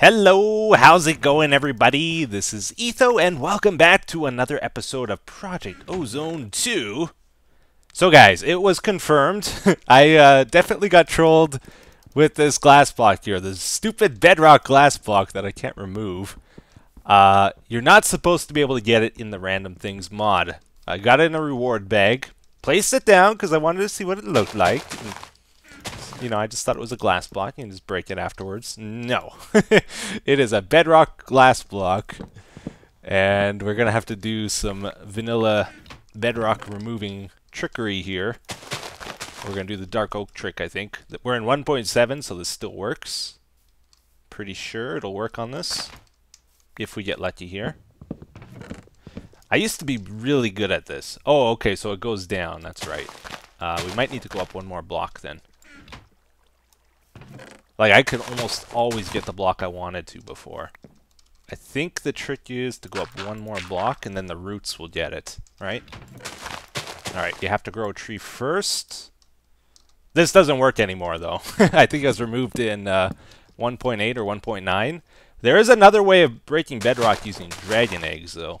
Hello, how's it going, everybody? This is Etho, and welcome back to another episode of Project Ozone 2. So, guys, it was confirmed. I uh, definitely got trolled with this glass block here, this stupid bedrock glass block that I can't remove. Uh, you're not supposed to be able to get it in the random things mod. I got it in a reward bag, placed it down because I wanted to see what it looked like. And, you know, I just thought it was a glass block. Can just break it afterwards. No. it is a bedrock glass block. And we're going to have to do some vanilla bedrock removing trickery here. We're going to do the dark oak trick, I think. We're in 1.7, so this still works. Pretty sure it'll work on this. If we get lucky here. I used to be really good at this. Oh, okay, so it goes down. That's right. Uh, we might need to go up one more block then. Like, I could almost always get the block I wanted to before. I think the trick is to go up one more block, and then the roots will get it, right? Alright, you have to grow a tree first. This doesn't work anymore, though. I think it was removed in uh, 1.8 or 1.9. There is another way of breaking bedrock using dragon eggs, though.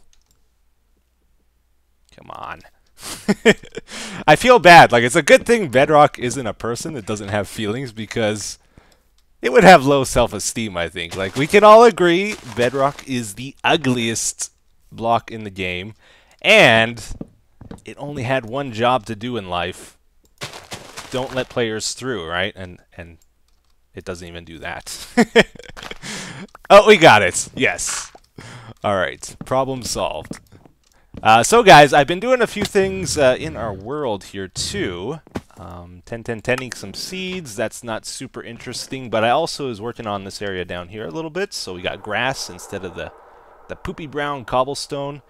Come on. I feel bad. Like, it's a good thing Bedrock isn't a person that doesn't have feelings because it would have low self-esteem, I think. Like, we can all agree Bedrock is the ugliest block in the game, and it only had one job to do in life. Don't let players through, right? And and it doesn't even do that. oh, we got it. Yes. All right. Problem solved. Uh, so guys, I've been doing a few things uh, in our world here too. Um, 10 10 10 some seeds, that's not super interesting, but I also was working on this area down here a little bit, so we got grass instead of the, the poopy brown cobblestone.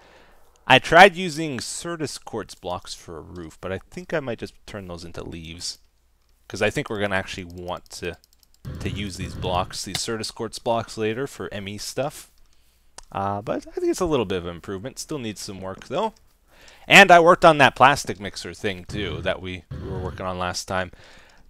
I tried using Certus quartz blocks for a roof, but I think I might just turn those into leaves. Because I think we're going to actually want to, to use these blocks, these Certus quartz blocks later for ME stuff. Uh, but I think it's a little bit of improvement. Still needs some work though. And I worked on that plastic mixer thing too that we, we were working on last time.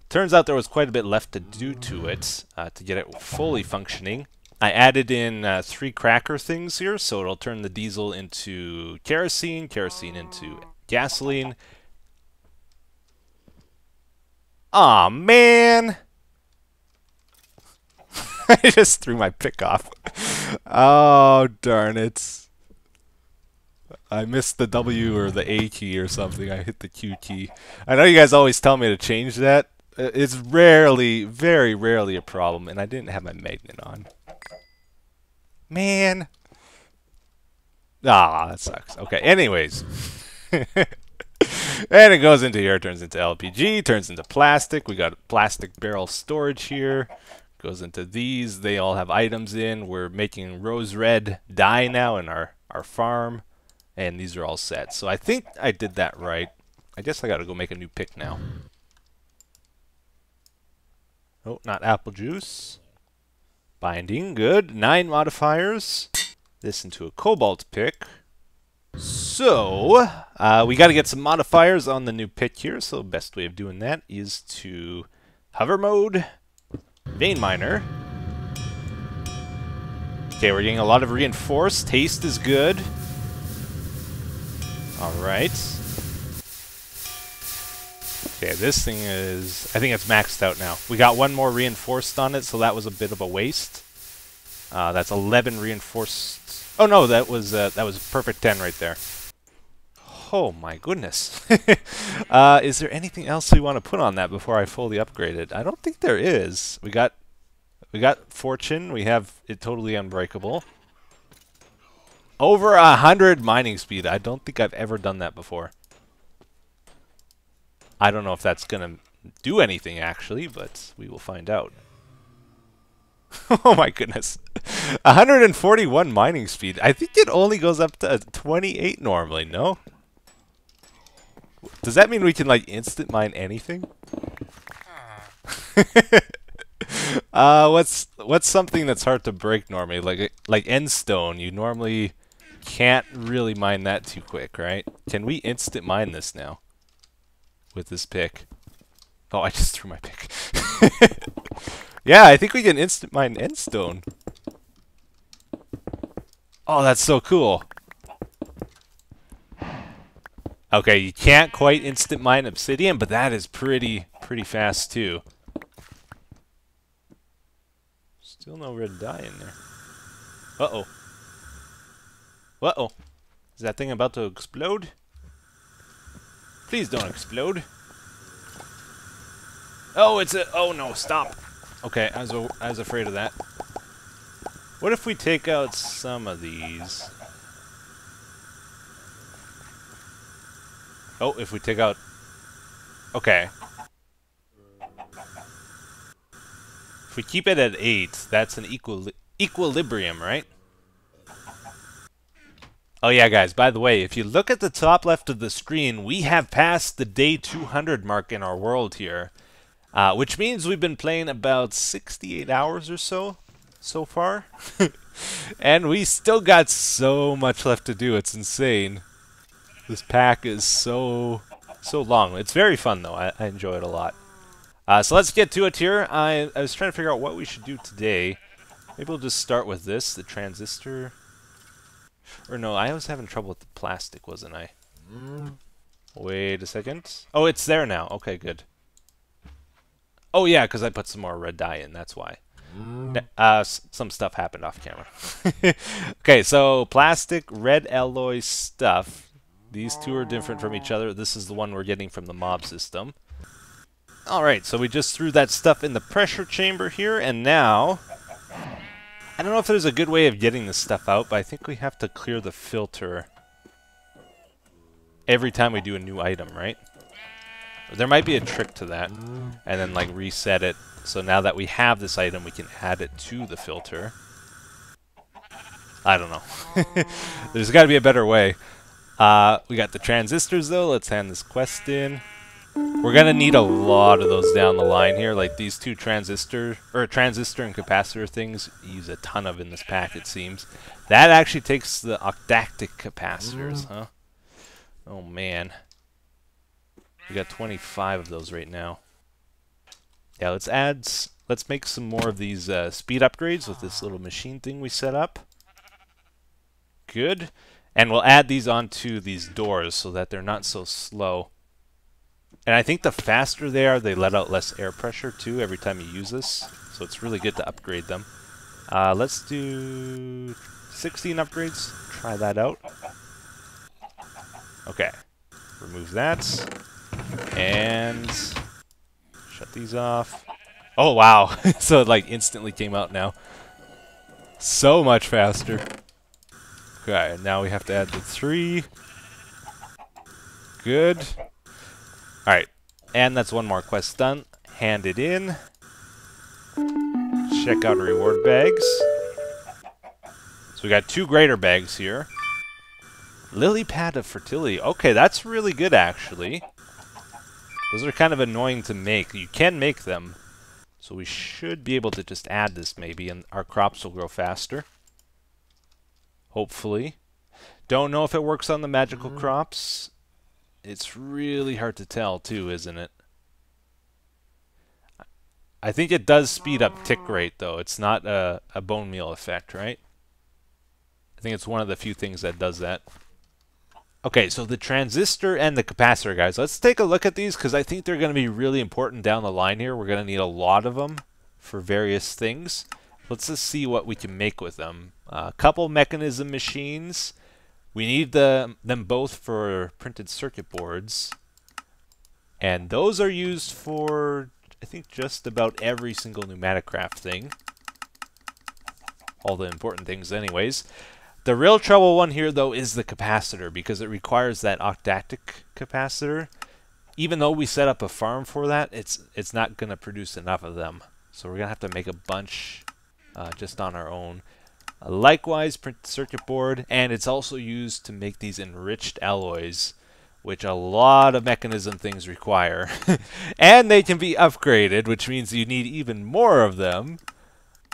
Turns out there was quite a bit left to do to it uh, to get it fully functioning. I added in uh, three cracker things here, so it'll turn the diesel into kerosene, kerosene into gasoline. Aw, oh, man! I just threw my pick off. oh, darn it. I missed the W or the A key or something. I hit the Q key. I know you guys always tell me to change that. It's rarely, very rarely a problem, and I didn't have my magnet on. Man. Ah, that sucks. Okay, anyways. and it goes into here, turns into LPG, turns into plastic. We got plastic barrel storage here goes into these. They all have items in. We're making rose red dye now in our, our farm. And these are all set. So I think I did that right. I guess I gotta go make a new pick now. Oh, not apple juice. Binding, good. Nine modifiers. This into a cobalt pick. So, uh, we got to get some modifiers on the new pick here. So, best way of doing that is to hover mode, Vein Miner. Okay, we're getting a lot of reinforced. Taste is good. Alright. Okay, this thing is... I think it's maxed out now. We got one more reinforced on it, so that was a bit of a waste. Uh, that's 11 reinforced... Oh no, that was uh, that was perfect 10 right there. Oh my goodness. uh, is there anything else we want to put on that before I fully upgrade it? I don't think there is. We got we got fortune. We have it totally unbreakable. Over a hundred mining speed. I don't think I've ever done that before. I don't know if that's gonna do anything actually, but we will find out. oh my goodness. 141 mining speed. I think it only goes up to 28 normally, no? Does that mean we can, like, instant mine anything? uh, what's what's something that's hard to break normally? Like like endstone, you normally can't really mine that too quick, right? Can we instant mine this now? With this pick. Oh, I just threw my pick. yeah, I think we can instant mine endstone. Oh, that's so cool. Okay, you can't quite instant mine obsidian, but that is pretty, pretty fast too. Still no red dye in there. Uh-oh. Uh-oh. Is that thing about to explode? Please don't explode. Oh, it's a... Oh, no, stop. Okay, I was, I was afraid of that. What if we take out some of these? Oh, if we take out... Okay. If we keep it at 8, that's an equal equilibrium, right? Oh yeah, guys, by the way, if you look at the top left of the screen, we have passed the day 200 mark in our world here. Uh, which means we've been playing about 68 hours or so, so far. and we still got so much left to do, it's insane. This pack is so so long. It's very fun though. I, I enjoy it a lot. Uh, so let's get to it here. I, I was trying to figure out what we should do today. Maybe we'll just start with this, the transistor. Or no, I was having trouble with the plastic, wasn't I? Wait a second. Oh, it's there now. Okay, good. Oh yeah, because I put some more red dye in. That's why. Uh, some stuff happened off camera. okay, so plastic, red alloy stuff. These two are different from each other. This is the one we're getting from the mob system. Alright, so we just threw that stuff in the pressure chamber here, and now... I don't know if there's a good way of getting this stuff out, but I think we have to clear the filter every time we do a new item, right? There might be a trick to that, and then like reset it, so now that we have this item, we can add it to the filter. I don't know. There's got to be a better way. Uh, we got the transistors though. Let's hand this quest in. We're gonna need a lot of those down the line here. Like these two transistor or transistor and capacitor things use a ton of in this pack. It seems that actually takes the octadic capacitors, huh? Oh man, we got 25 of those right now. Yeah, let's add. Let's make some more of these uh, speed upgrades with this little machine thing we set up. Good. And we'll add these onto these doors so that they're not so slow. And I think the faster they are, they let out less air pressure too every time you use this. So it's really good to upgrade them. Uh, let's do 16 upgrades. Try that out. Okay. Remove that. And shut these off. Oh, wow. so it like instantly came out now. So much faster. Okay, now we have to add the three. Good. Alright, and that's one more quest done. Hand it in. Check out reward bags. So we got two greater bags here. Lily pad of fertility. Okay, that's really good actually. Those are kind of annoying to make. You can make them. So we should be able to just add this maybe and our crops will grow faster. Hopefully. Don't know if it works on the magical mm-hmm. crops. It's really hard to tell too, isn't it? I think it does speed up tick rate though. It's not a, a bone meal effect, right? I think it's one of the few things that does that. Okay, so the transistor and the capacitor, guys. Let's take a look at these because I think they're going to be really important down the line here. We're going to need a lot of them for various things. Let's just see what we can make with them. A uh, couple Mekanism machines. We need the, them both for printed circuit boards. And those are used for, I think, just about every single PneumaticCraft thing. All the important things anyways. The real trouble one here, though, is the capacitor, because it requires that octadic capacitor. Even though we set up a farm for that, it's it's not going to produce enough of them. So we're going to have to make a bunch uh, just on our own. Likewise, print circuit board, and it's also used to make these enriched alloys, which a lot of Mekanism things require. and they can be upgraded, which means you need even more of them.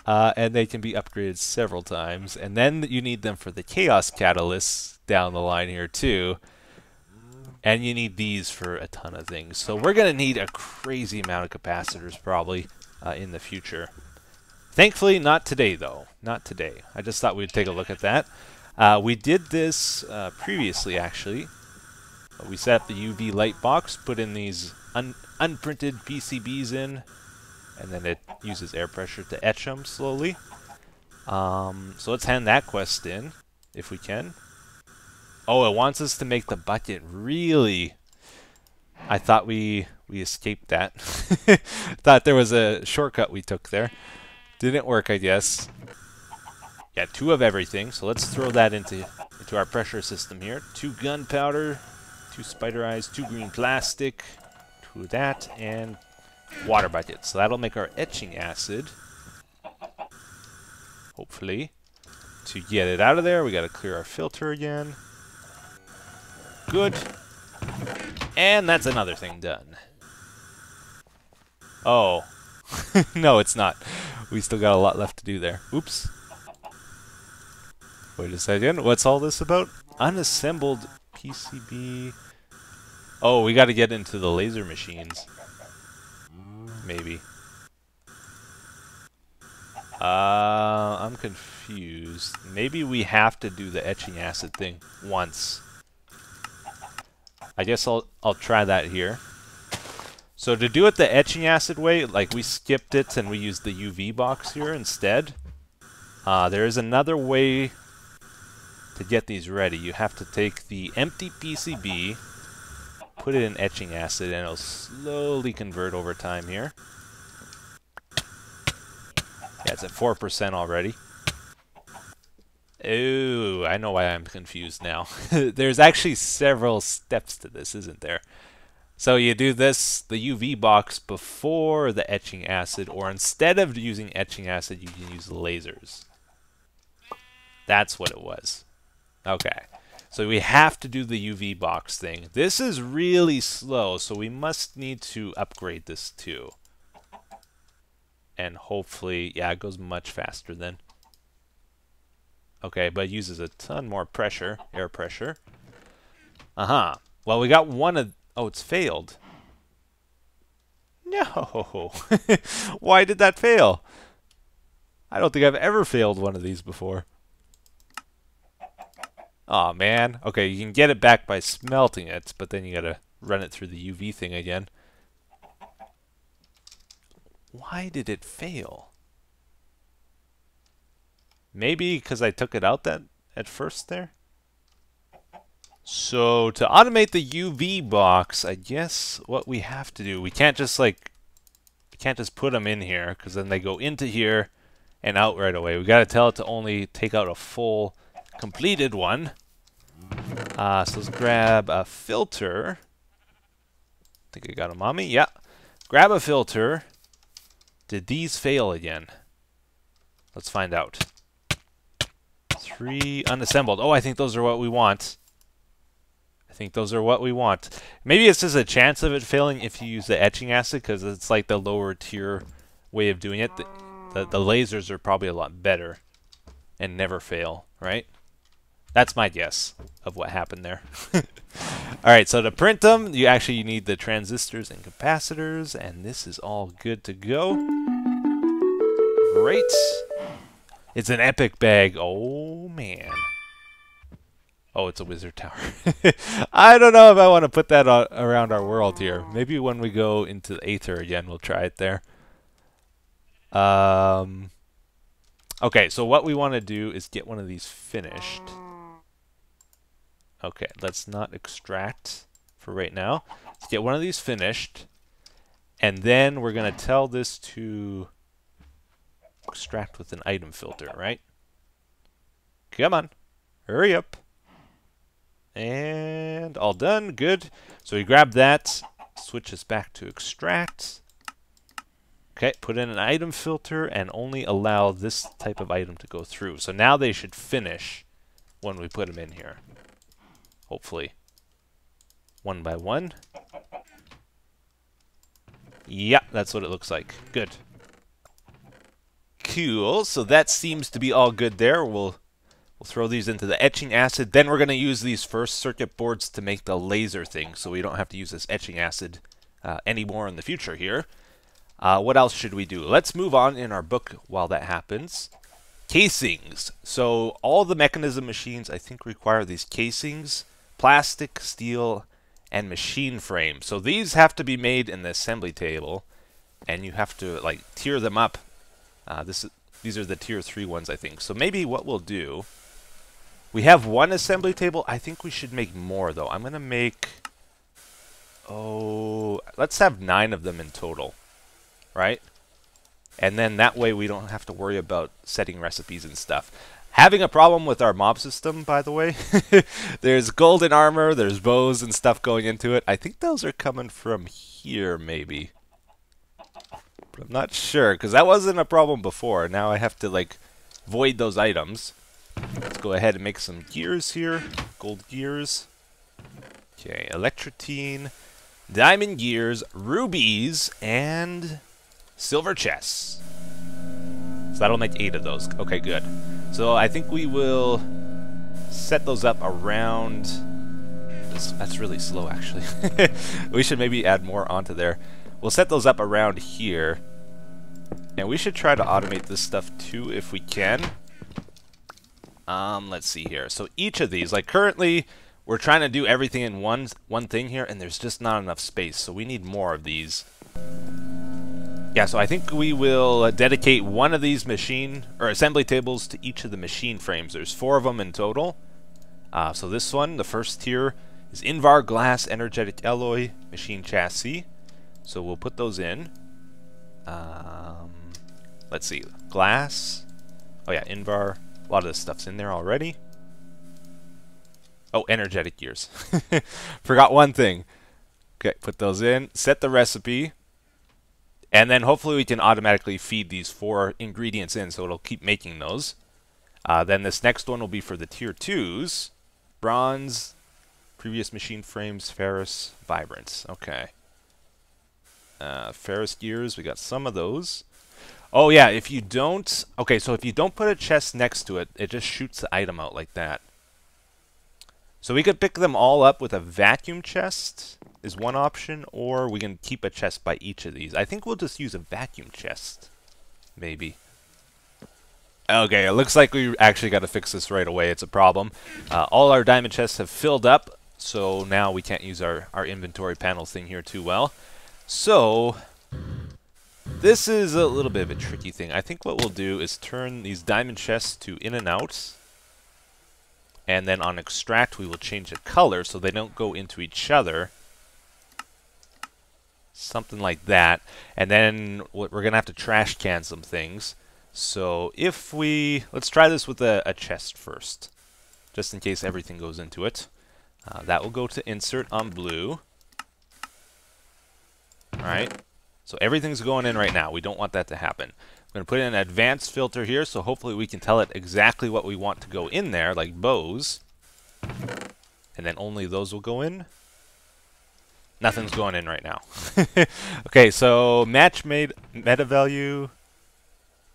Uh, and they can be upgraded several times. And then you need them for the chaos catalysts down the line here too. And you need these for a ton of things. So we're going to need a crazy amount of capacitors probably uh, in the future. Thankfully, not today, though. Not today. I just thought we'd take a look at that. Uh, we did this uh, previously, actually. We set up the UV light box, put in these un unprinted PCBs in, and then it uses air pressure to etch them slowly. Um, so let's hand that quest in, if we can. Oh, it wants us to make the bucket really... I thought we we escaped that. thought there was a shortcut we took there. Didn't work, I guess. Yeah, two of everything, so let's throw that into, into our pressure system here. Two gunpowder, two spider eyes, two green plastic, two of that, and water bucket. So that'll make our etching acid. Hopefully. To get it out of there, we gotta clear our filter again. Good. And that's another thing done. Oh. no, it's not. We still got a lot left to do there. Oops. Wait a second. What's all this about? Unassembled PCB. Oh, we got to get into the laser machines. Maybe. Uh, I'm confused. Maybe we have to do the etching acid thing once. I guess I'll I'll try that here. So to do it the etching acid way, like we skipped it and we used the UV box here instead. Uh, there is another way to get these ready. You have to take the empty PCB, put it in etching acid, and it'll slowly convert over time here. Yeah, it's at 4% already. Oh, I know why I'm confused now. There's actually several steps to this, isn't there? So you do this, the UV box, before the etching acid, or instead of using etching acid, you can use lasers. That's what it was. Okay. So we have to do the UV box thing. This is really slow, so we must need to upgrade this too. And hopefully, yeah, it goes much faster then. Okay, but uses a ton more pressure, air pressure. Uh-huh. Well, we got one of... Oh, it's failed. No! Why did that fail? I don't think I've ever failed one of these before. Oh, man. Okay, you can get it back by smelting it, but then you gotta run it through the UV thing again. Why did it fail? Maybe because I took it out that at first there? So to automate the UV box, I guess what we have to do, we can't just like, we can't just put them in here because then they go into here and out right away. We got to tell it to only take out a full completed one. Uh, so let's grab a filter. I think I got a mommy. Yeah. Grab a filter. Did these fail again? Let's find out. Three unassembled. Oh, I think those are what we want. I think those are what we want. Maybe it's just a chance of it failing if you use the etching acid, because it's like the lower tier way of doing it. The, the, the lasers are probably a lot better and never fail, right? That's my guess of what happened there. Alright, so to print them, you actually need the transistors and capacitors, and this is all good to go. Great. It's an epic bag. Oh, man. Oh, it's a wizard tower. I don't know if I want to put that around our world here. Maybe when we go into the Aether again, we'll try it there. Um, okay, so what we want to do is get one of these finished. Okay, let's not extract for right now. Let's get one of these finished. And then we're going to tell this to extract with an item filter, right? Come on. Hurry up. And all done. Good. So we grab that, switch this back to extract. Okay, put in an item filter and only allow this type of item to go through. So now they should finish when we put them in here. Hopefully. One by one. Yeah, that's what it looks like. Good. Cool. So that seems to be all good there. We'll we'll throw these into the etching acid. Then we're going to use these first circuit boards to make the laser thing, so we don't have to use this etching acid uh, anymore in the future here. Uh, what else should we do? Let's move on in our book while that happens. casings. So all the Mekanism machines, I think, require these casings, plastic, steel, and machine frame. So these have to be made in the assembly table, and you have to like tier them up. Uh, this these are the tier three ones, I think. So maybe what we'll do, we have one assembly table. I think we should make more though. I'm gonna make, oh, let's have nine of them in total, right? And then that way we don't have to worry about setting recipes and stuff. Having a problem with our mob system, by the way. there's golden armor, there's bows and stuff going into it. I think those are coming from here, maybe. But I'm not sure, because that wasn't a problem before. Now I have to, like, void those items. Let's go ahead and make some gears here. Gold gears. Okay, electrotine, diamond gears, rubies, and silver chests. So that'll make eight of those. Okay, good. So I think we will set those up around... That's, really slow, actually. we should maybe add more onto there. We'll set those up around here. And we should try to automate this stuff too if we can. Um, let's see here. So each of these, like currently, we're trying to do everything in one one thing here, and there's just not enough space. So we need more of these. Yeah, so I think we will uh, dedicate one of these machine or assembly tables to each of the machine frames. There's four of them in total. Uh, so this one, the first tier, is Invar Glass Energetic Alloy Machine Chassis. So we'll put those in. Um, let's see, glass. Oh yeah, Invar. A lot of this stuff's in there already. Oh, energetic gears. Forgot one thing. Okay, put those in. Set the recipe. And then hopefully we can automatically feed these four ingredients in so it'll keep making those. Uh, then this next one will be for the tier 2s. Bronze, previous machine frames, ferrous, vibrance. Okay. Uh, ferrous gears, we got some of those. Oh yeah, if you don't... Okay, so if you don't put a chest next to it, it just shoots the item out like that. So we could pick them all up with a vacuum chest is one option, or we can keep a chest by each of these. I think we'll just use a vacuum chest, maybe. Okay, it looks like we actually got to fix this right away. It's a problem. Uh, all our diamond chests have filled up, so now we can't use our, our inventory panels thing here too well. So, this is a little bit of a tricky thing. I think what we'll do is turn these diamond chests to in and out. And then on extract, we will change the color so they don't go into each other something like that. And then we're going to have to trash can some things. So if we, let's try this with a, a chest first, just in case everything goes into it. Uh, that will go to insert on blue. Alright, so everything's going in right now. We don't want that to happen. I'm going to put in an advanced filter here, so hopefully we can tell it exactly what we want to go in there, like bows. And then only those will go in. Nothing's going in right now. okay, so match made meta value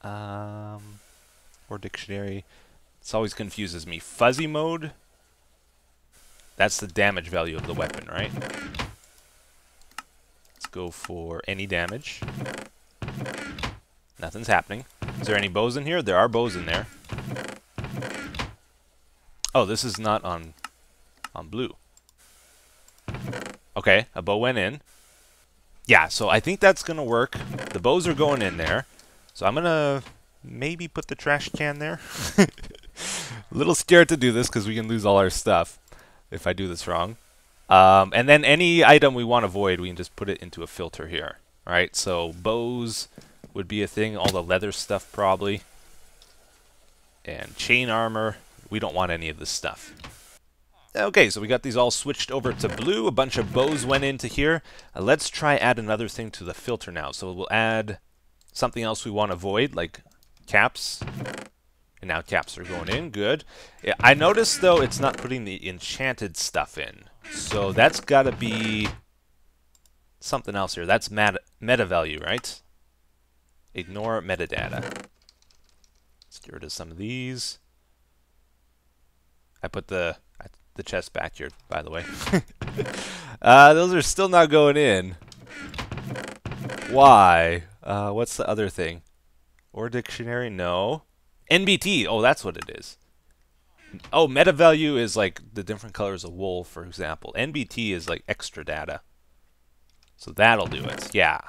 um, ore dictionary. This always confuses me. Fuzzy mode. That's the damage value of the weapon, right? Let's go for any damage. Nothing's happening. Is there any bows in here? There are bows in there. Oh, this is not on on blue. Okay, a bow went in. Yeah, so I think that's going to work. The bows are going in there. So I'm going to maybe put the trash can there. a little scared to do this because we can lose all our stuff if I do this wrong. Um, and then any item we want to void, we can just put it into a filter here. Alright, so bows would be a thing. All the leather stuff probably. And chain armor. We don't want any of this stuff. Okay, so we got these all switched over to blue. A bunch of bows went into here. Uh, let's try add another thing to the filter now. So we'll add something else we want to avoid, like caps. And now caps are going in. Good. I noticed, though, it's not putting the enchanted stuff in. So that's got to be something else here. That's meta, meta value, right? Ignore metadata. Let's get rid of some of these. I put the the chest back here, by the way. uh, those are still not going in. Why? Uh, what's the other thing? Ore dictionary? No. NBT. Oh, that's what it is. Oh, meta value is like the different colors of wool, for example. NBT is like extra data. So that'll do it. Yeah.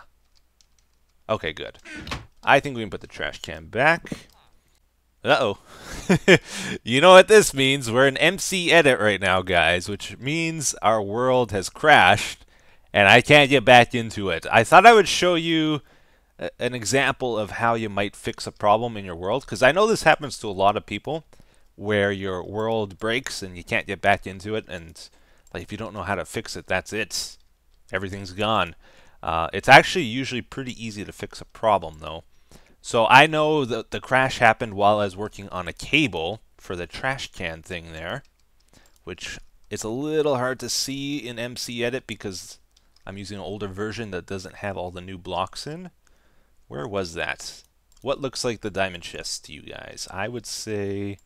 Okay, good. I think we can put the trash can back. Uh-oh. you know what this means? We're in MC edit right now, guys, which means our world has crashed and I can't get back into it. I thought I would show you an example of how you might fix a problem in your world because I know this happens to a lot of people where your world breaks and you can't get back into it and like if you don't know how to fix it that's it everything's gone uh, it's actually usually pretty easy to fix a problem though so I know that the crash happened while I was working on a cable for the trash can thing there which is a little hard to see in MC Edit because I'm using an older version that doesn't have all the new blocks in where was that? What looks like the diamond chest to you guys? I would say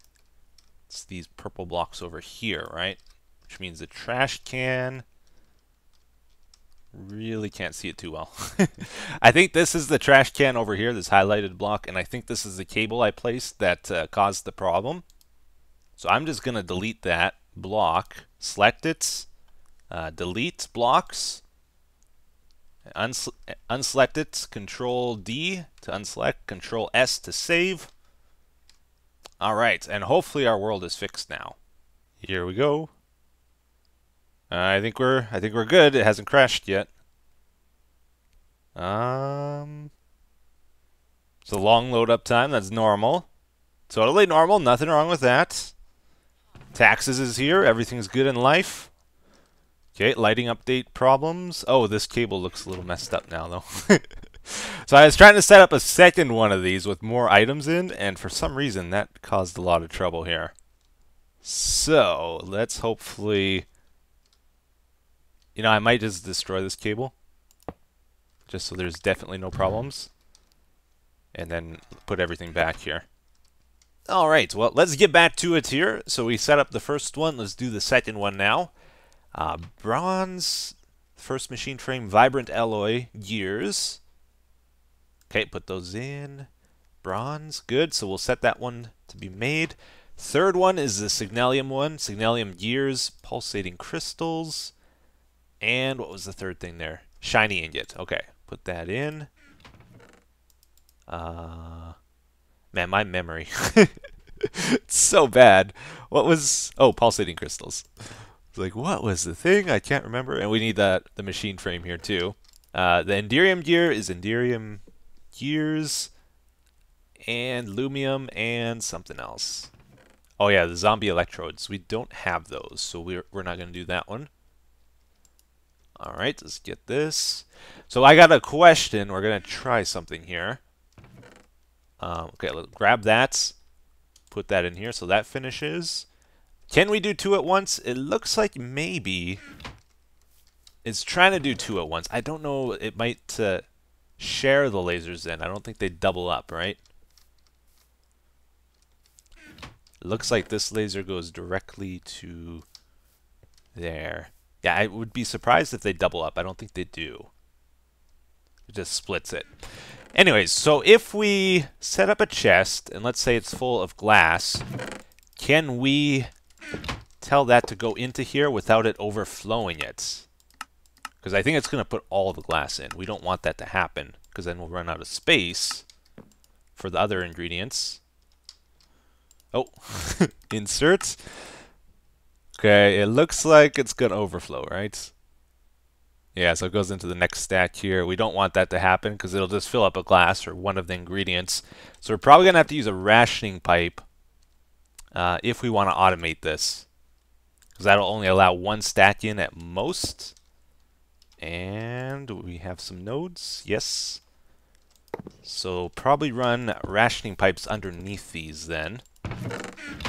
it's these purple blocks over here, right? Which means the trash can. Really can't see it too well. I think this is the trash can over here, this highlighted block, and I think this is the cable I placed that uh, caused the problem. So I'm just going to delete that block, select it, uh, delete blocks, Unsel unselect it, Control D to unselect, Control S to save. All right, and hopefully our world is fixed now. Here we go. Uh, I think we're I think we're good. It hasn't crashed yet. Um, it's a long load up time. That's normal. Totally normal. Nothing wrong with that. Taxes is here. Everything's good in life. Okay, lighting update problems. Oh, this cable looks a little messed up now, though. so I was trying to set up a second one of these with more items in, and for some reason that caused a lot of trouble here. So, let's hopefully... You know, I might just destroy this cable. Just so there's definitely no problems. And then put everything back here. Alright, well, let's get back to it here. So we set up the first one. Let's do the second one now. Uh, bronze, first machine frame, vibrant alloy, gears. Okay, put those in. Bronze, good. So we'll set that one to be made. Third one is the Signalium one. Signalium gears, pulsating crystals. And what was the third thing there? Shiny ingot. Okay, put that in. Uh, man, my memory. it's so bad. What was... Oh, pulsating crystals. It's like, what was the thing? I can't remember. And we need that the machine frame here too. Uh, the Enderium gear is Enderium gears and Lumium and something else. Oh yeah, the zombie electrodes. We don't have those, so we're, we're not going to do that one. Alright, let's get this. So I got a question. We're going to try something here. Um, okay, let's grab that. Put that in here so that finishes. Can we do two at once? It looks like maybe it's trying to do two at once. I don't know. It might uh, share the lasers in. I don't think they double up, right? Looks like this laser goes directly to there. Yeah, I would be surprised if they double up. I don't think they do. It just splits it. Anyways, so if we set up a chest, and let's say it's full of glass, can we tell that to go into here without it overflowing it. Because I think it's going to put all the glass in. We don't want that to happen, because then we'll run out of space for the other ingredients. Oh, insert. Okay, it looks like it's going to overflow, right? Yeah, so it goes into the next stack here. We don't want that to happen because it'll just fill up a glass or one of the ingredients. So we're probably going to have to use a rationing pipe uh, if we want to automate this. Because that'll only allow one stack in at most. And we have some nodes. Yes. So probably run rationing pipes underneath these then.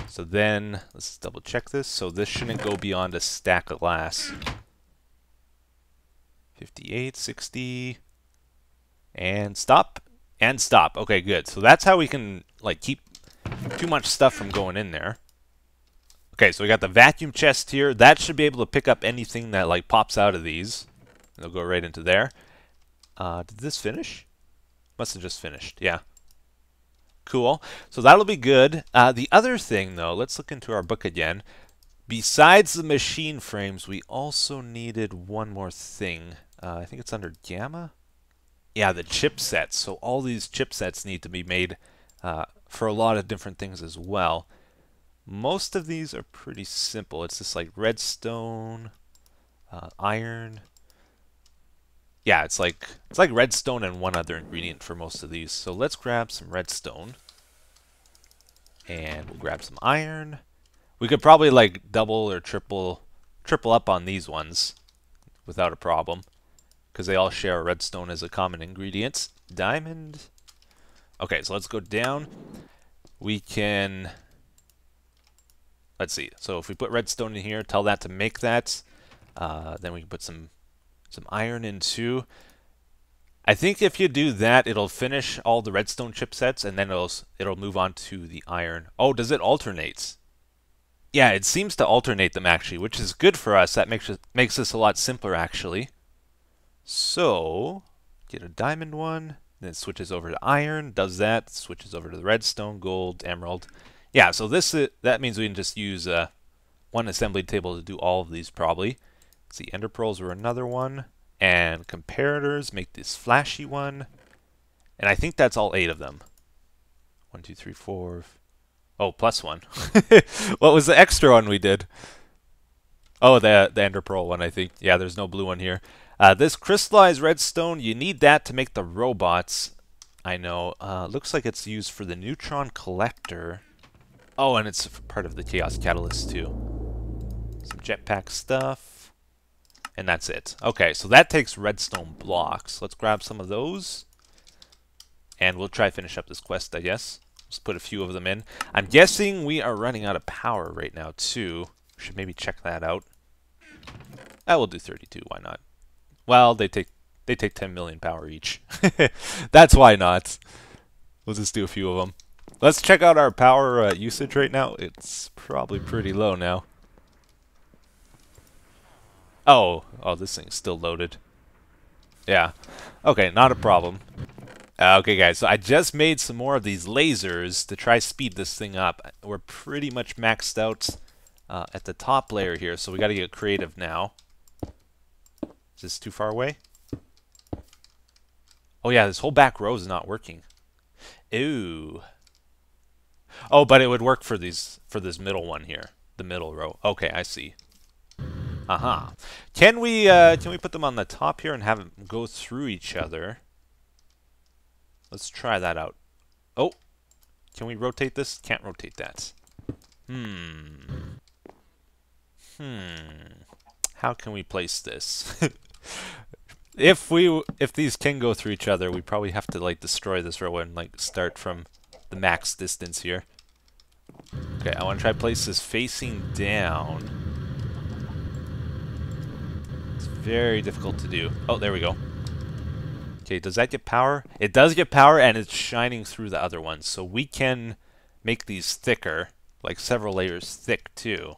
So then, let's double check this. So this shouldn't go beyond a stack of glass. 58, 60, and stop, and stop. Okay, good. So that's how we can like keep too much stuff from going in there. Okay, so we got the vacuum chest here. That should be able to pick up anything that like pops out of these. It'll go right into there. Uh, did this finish? Must have just finished, yeah. Cool. So that'll be good. Uh, the other thing, though, let's look into our book again. Besides the machine frames, we also needed one more thing. Uh, I think it's under Gamma? Yeah, the chipsets. So all these chipsets need to be made uh, for a lot of different things as well. Most of these are pretty simple. It's just like redstone, uh, iron. Yeah, it's like it's like redstone and one other ingredient for most of these. So let's grab some redstone. And we'll grab some iron. We could probably like double or triple triple up on these ones without a problem because they all share redstone as a common ingredient. Diamond. Okay, so let's go down. We can let's see. So if we put redstone in here, tell that to make that. Uh, then we can put some some iron in too. I think if you do that, it'll finish all the redstone chipsets, and then it'll it'll move on to the iron. Oh, does it alternate? Yeah, it seems to alternate them actually, which is good for us. That makes makes this a lot simpler actually. So get a diamond one, then it switches over to iron. Does that? Switches over to the redstone, gold, emerald. Yeah, so this uh, that means we can just use uh, one assembly table to do all of these probably. See, ender pearls are another one. And comparators make this flashy one. And I think that's all eight of them. One, two, three, four. Oh, plus one. what was the extra one we did? Oh, the, the ender pearl one, I think. Yeah, there's no blue one here. Uh, this crystallized redstone, you need that to make the robots. I know. Uh, looks like it's used for the neutron collector. Oh, and it's part of the Chaos Catalyst too. Some jetpack stuff. And that's it. Okay, so that takes redstone blocks. Let's grab some of those. And we'll try finish up this quest, I guess. Let's put a few of them in. I'm guessing we are running out of power right now, too. Should maybe check that out. I will do 32, why not? Well, they take they take 10 million power each. That's why not. We'll just do a few of them. Let's check out our power uh, usage right now. It's probably pretty low now. Oh, oh, this thing's still loaded. Yeah. Okay, not a problem. Uh, okay, guys, so I just made some more of these lasers to try speed this thing up. We're pretty much maxed out uh, at the top layer here, so we got to get creative now. Is this too far away? Oh yeah, this whole back row is not working. Ooh. Oh, but it would work for these for this middle one here, the middle row. Okay, I see. Aha. Uh -huh. Can we uh, can we put them on the top here and have them go through each other? Let's try that out. Oh, can we rotate this? Can't rotate that. Hmm. Hmm. How can we place this? if we if these can go through each other, we probably have to like destroy this row and like start from the max distance here. Okay, I want to try place this facing down. It's very difficult to do. Oh, there we go. Okay, does that get power? It does get power, and it's shining through the other ones. So we can make these thicker, like several layers thick, too.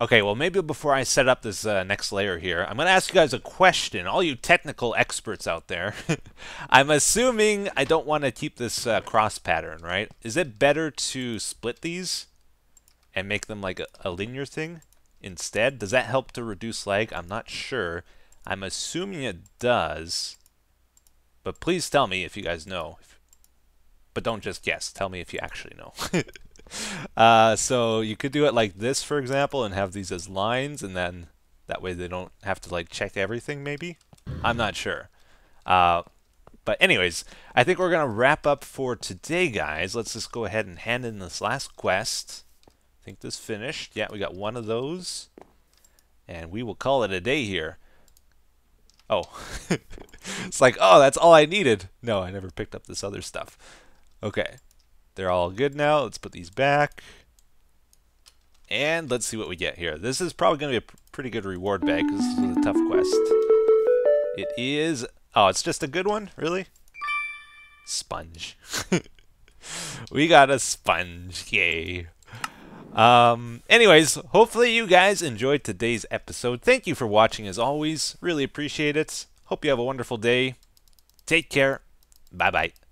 Okay, well, maybe before I set up this uh, next layer here, I'm going to ask you guys a question, all you technical experts out there. I'm assuming I don't want to keep this uh, cross pattern, right? Is it better to split these and make them like a, a linear thing instead? Does that help to reduce lag? I'm not sure. I'm assuming it does, but please tell me if you guys know. But don't just guess. Tell me if you actually know. uh, so you could do it like this, for example, and have these as lines, and then that way they don't have to like check everything, maybe? I'm not sure. Uh, but anyways, I think we're going to wrap up for today, guys. Let's just go ahead and hand in this last quest. Think this finished. Yeah, we got one of those. And we will call it a day here. Oh. it's like, oh, that's all I needed. No, I never picked up this other stuff. Okay. They're all good now. Let's put these back. And let's see what we get here. This is probably going to be a pretty good reward bag because this is a tough quest. It is... Oh, it's just a good one? Really? Sponge. we got a sponge. Yay. Um, anyways, hopefully you guys enjoyed today's episode. Thank you for watching as always. Really appreciate it. Hope you have a wonderful day. Take care. Bye-bye.